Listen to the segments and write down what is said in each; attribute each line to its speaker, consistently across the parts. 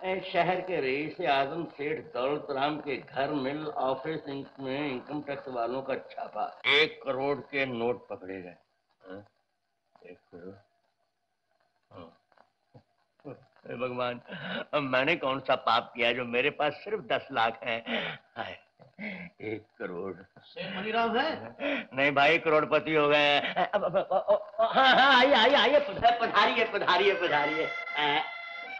Speaker 1: शहर के रईस आज़म सेठ दौलत राम के घर मिल ऑफ़िस में इनकम टैक्स वालों का छापा। एक करोड़ के नोट पकड़े गए। हाँ? एक करोड़? हाँ। भगवान मैंने कौन सा पाप किया जो मेरे पास सिर्फ़ दस लाख है? एक करोड़।
Speaker 2: मनीराम है?
Speaker 1: नहीं भाई करोड़पति हो गए हैं। आइए आइए आइए पधारिए पधारिए पधारिए।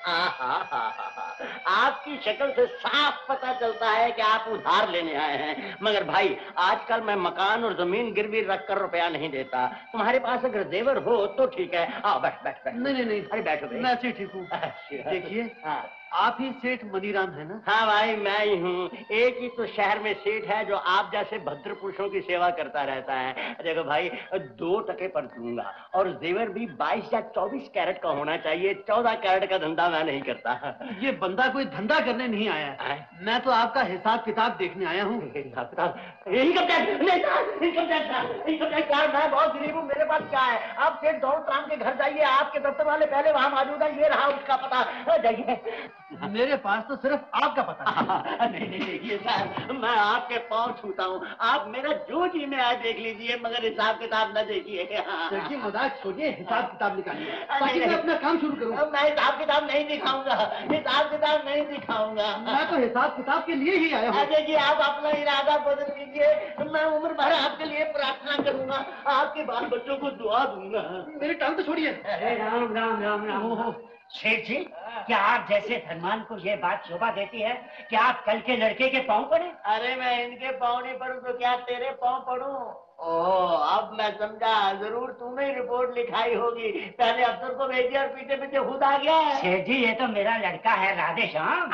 Speaker 1: आपकी शक्ल से साफ़ पता चलता है कि आप उधार लेने आए हैं। मगर भाई आजकल मैं मकान और ज़मीन गिरवी रख कर रुपया नहीं देता। तुम्हारे पास अगर जेवर हो तो ठीक है। आओ बैठ बैठ बैठ।
Speaker 2: नहीं नहीं नहीं।
Speaker 1: अरे बैठो
Speaker 2: मैं ठीक हूँ। देखिए
Speaker 1: हाँ।
Speaker 2: आप ही सेठ मनीराम है ना?
Speaker 1: हाँ भाई मैं ही हूँ। एक ही तो शहर में सेठ है जो आप जैसे भद्र पुरुषों की सेवा करता रहता है। देखो भाई दो टके पर दूँगा। और जेवर भी बाईस या चौबीस कैरेट का होना चाहिए। चौदह कैरेट का धंधा मैं नहीं करता।
Speaker 2: ये बंदा कोई धंधा करने नहीं आया। है मैं तो आपका हिसाब किताब देखने आया हूँ।
Speaker 1: इनकम टैक्स नहीं sir, income tax income tax मैं बहुत गरीब पास क्या है। आप सेठ दौलत राम के घर जाइए। आपके दफ्तर वाले पहले वहाँ मौजूद है। ये रहा उसका पता। जाइए।
Speaker 2: मेरे पास तो सिर्फ़ आपका पता है।
Speaker 1: नहीं नहीं देखिए सर मैं आपके पाँव छूता हूँ। आप मेरा जो जी में आए देख लीजिए मगर हिसाब किताब न देखिए।
Speaker 2: देखिए मज़ाक छोड़िए हिसाब किताब निकालिए। ताकि मैं अपना काम शुरू करूँ।
Speaker 1: मैं हिसाब किताब नहीं दिखाऊँगा। हिसाब किताब नहीं दिखाऊँगा।
Speaker 2: मैं तो हिसाब किताब के लिए ही आया हूँ।
Speaker 1: जी आप अपना इरादा बदल लीजिए। मैं उम्र भर आपके लिए प्रार्थना करूँगा। आपके बाल बच्चों को दुआ दूँगा।
Speaker 2: मेरी टांग तो छोड़िए।
Speaker 3: अरे राम राम राम राम। सेठ जी क्या आप जैसे धनमान को ये बात शोभा देती है? कि आप कल के लड़के के पाँव पड़े?
Speaker 1: अरे मैं इनके पाँव नहीं पढ़ू तो क्या तेरे पाँव पढ़ू ओह अब मैं समझा ज़रूर तूने रिपोर्ट लिखाई होगी। पहले अफसर को भेजी और पीछे पीछे खुद आ गया। है
Speaker 3: सेठ जी ये तो मेरा लड़का है राधे श्याम।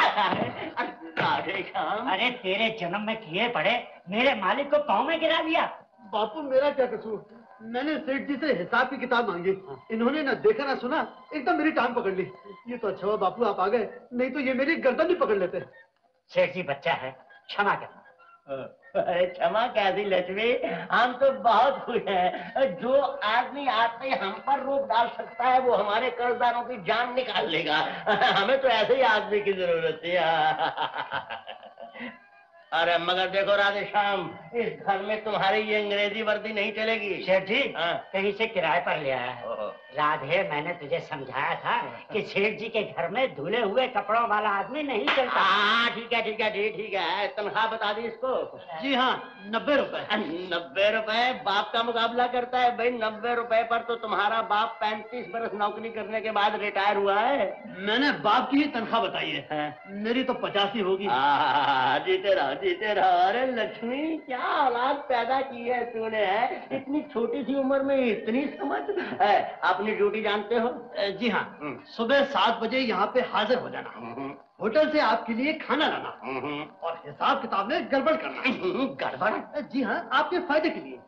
Speaker 1: राधे श्याम।
Speaker 3: अरे तेरे जन्म में किए पड़े मेरे मालिक को पाँव में गिरा दिया।
Speaker 2: बापू मेरा क्या कसूर? मैंने सेठ जी से हिसाब की किताब मांगी। इन्होंने ना देखा ना सुना एकदम मेरी टांग पकड़ ली। ये तो अच्छा हुआ बापू आप आ गए नहीं तो ये मेरी गर्दन भी पकड़ लेते।
Speaker 3: सेठ जी बच्चा है क्षमा करना
Speaker 1: अरे क्षमा कैसी लक्ष्मी। हम तो बहुत खुश हैं। जो आदमी आते हम पर रोक डाल सकता है वो हमारे कर्जदारों की जान निकाल लेगा। हमें तो ऐसे ही आदमी की ज़रूरत है। अरे मगर देखो राधे श्याम इस घर में तुम्हारी ये अंग्रेज़ी वर्दी नहीं चलेगी।
Speaker 3: सेठ जी
Speaker 1: हाँ।
Speaker 3: कहीं से किराए पर ले आया है। राधे मैंने तुझे समझाया था कि सेठ जी के घर में धुले हुए कपड़ों वाला आदमी नहीं चलता।
Speaker 1: हाँ ठीक है ठीक है ठीक ठीक है। तनख्वाह बता दी इसको।
Speaker 2: जी हाँ नब्बे रुपए।
Speaker 1: नब्बे रुपए? बाप का मुकाबला करता है भाई। नब्बे रुपए पर तो तुम्हारा बाप पैंतीस बरस नौकरी करने के बाद रिटायर हुआ है।
Speaker 2: मैंने बाप की ही तनख्वाह बताई है।
Speaker 1: हाँ।
Speaker 2: मेरी तो पचासी होगी।
Speaker 1: जीते रहो जीते रहो अरे लक्ष्मी क्या औलाद पैदा की है तूने है? इतनी छोटी सी उम्र में इतनी समझ है? अपनी ड्यूटी जानते हो?
Speaker 2: जी हाँ
Speaker 1: हम्म।
Speaker 2: सुबह सात बजे यहाँ पे हाजिर हो जाना।
Speaker 1: हम्म,
Speaker 2: होटल से आपके लिए खाना लाना।
Speaker 1: हम्म,
Speaker 2: और हिसाब किताब में गड़बड़ करना।
Speaker 1: हम्म, गड़बड़?
Speaker 2: जी हाँ आपके फ़ायदे के लिए।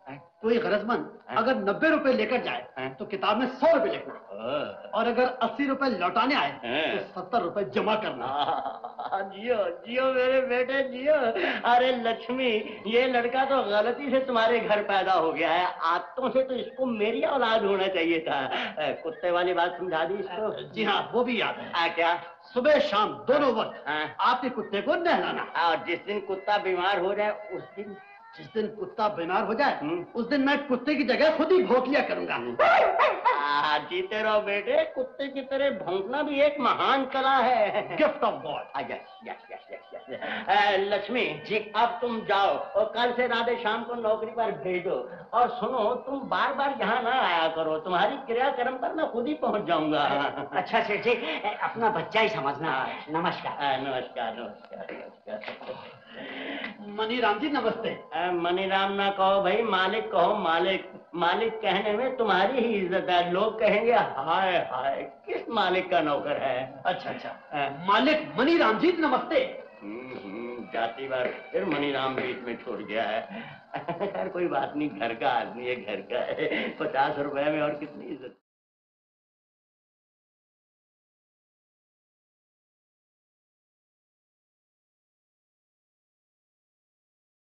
Speaker 2: कोई गरजमंद अगर नब्बे रुपए लेकर जाए। तो किताब में सौ रुपए लिखना। और अगर अस्सी रुपए लौटाने आए
Speaker 1: हाँ।
Speaker 2: तो सत्तर रुपए जमा करना।
Speaker 1: जियो जियो मेरे बेटे जियो। अरे लक्ष्मी ये लड़का तो गलती से तुम्हारे घर पैदा हो गया है। आदतों से तो इसको मेरी औलाद होना चाहिए था। कुत्ते वाली बात समझा दी इसको।
Speaker 2: जी हाँ वो भी याद है।
Speaker 1: आ, क्या?
Speaker 2: सुबह शाम दोनों वक्त
Speaker 1: हाँ।
Speaker 2: आपके कुत्ते को नहलाना।
Speaker 1: और जिस दिन कुत्ता बीमार हो जाए उस दिन?
Speaker 2: जिस दिन कुत्ता बीमार हो जाए
Speaker 1: हम्म।
Speaker 2: उस दिन मैं कुत्ते की जगह खुद ही भोंक लिया करूँगा।
Speaker 1: आ, जीते रहो बेटे कुत्ते की तरह भौंकना भी एक महान कला है।
Speaker 2: Gift of God
Speaker 1: uh, yes yes yes yes yes Lakshmi ji अब तुम जाओ और कल से राधे शाम को नौकरी पर भेजो और सुनो तुम बार बार यहाँ ना आया करो। तुम्हारी क्रियाक्रम पर मैं खुद ही पहुँच जाऊँगा।
Speaker 3: अच्छा सेठ जी अपना बच्चा ही समझना। नमस्कार।
Speaker 1: नमस्कार नमस्कार नमस्कार।
Speaker 2: मनी राम जी नमस्ते।
Speaker 1: मनीराम ना कहो भाई मालिक कहो मालिक। मालिक कहने में तुम्हारी ही इज़्ज़त है लोग कहेंगे हाय हाय किस मालिक का नौकर है?
Speaker 2: अच्छा अच्छा। मालिक मनी राम जी नमस्ते।
Speaker 1: हम्म, हम्म, जाती बार फिर मनीराम बीच में छोड़ गया है। खैर कोई बात नहीं घर का आदमी है घर का है। पचास रुपए में और कितनी इज़्ज़त।